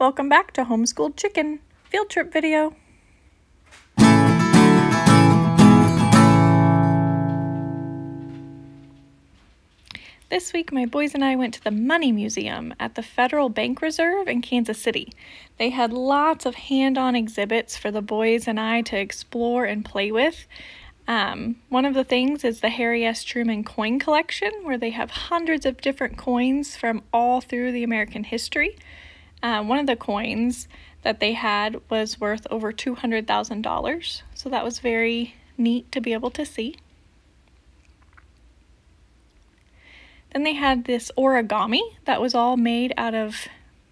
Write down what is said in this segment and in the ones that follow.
Welcome back to Homeschooled Chicken field trip video. This week, my boys and I went to the Money Museum at the Federal Bank Reserve in Kansas City. They had lots of hand on exhibits for the boys and I to explore and play with. Um, one of the things is the Harry S. Truman coin collection, where they have hundreds of different coins from all through the American history. Uh, one of the coins that they had was worth over $200,000, so that was very neat to be able to see. Then they had this origami that was all made out of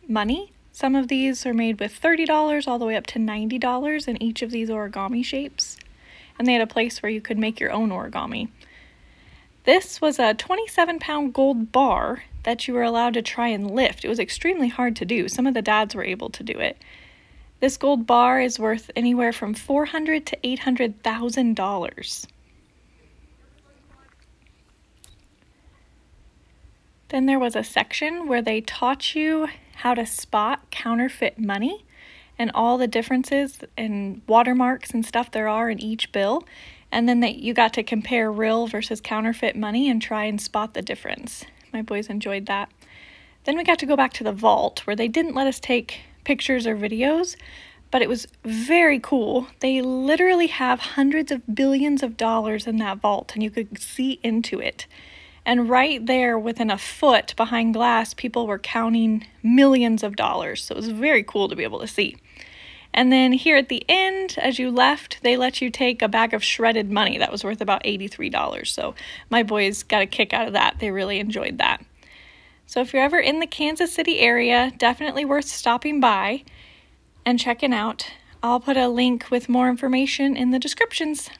money. Some of these are made with $30 all the way up to $90 in each of these origami shapes. And they had a place where you could make your own origami. This was a 27 pound gold bar that you were allowed to try and lift. It was extremely hard to do. Some of the dads were able to do it. This gold bar is worth anywhere from $400 to $800,000. Then there was a section where they taught you how to spot counterfeit money and all the differences and watermarks and stuff there are in each bill. And then that you got to compare real versus counterfeit money and try and spot the difference. My boys enjoyed that. Then we got to go back to the vault where they didn't let us take pictures or videos, but it was very cool. They literally have hundreds of billions of dollars in that vault and you could see into it. And right there, within a foot behind glass, people were counting millions of dollars. So it was very cool to be able to see. And then here at the end, as you left, they let you take a bag of shredded money that was worth about $83. So my boys got a kick out of that. They really enjoyed that. So if you're ever in the Kansas City area, definitely worth stopping by and checking out. I'll put a link with more information in the descriptions.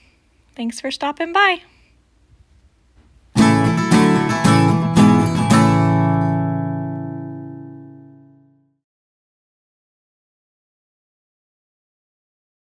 Thanks for stopping by.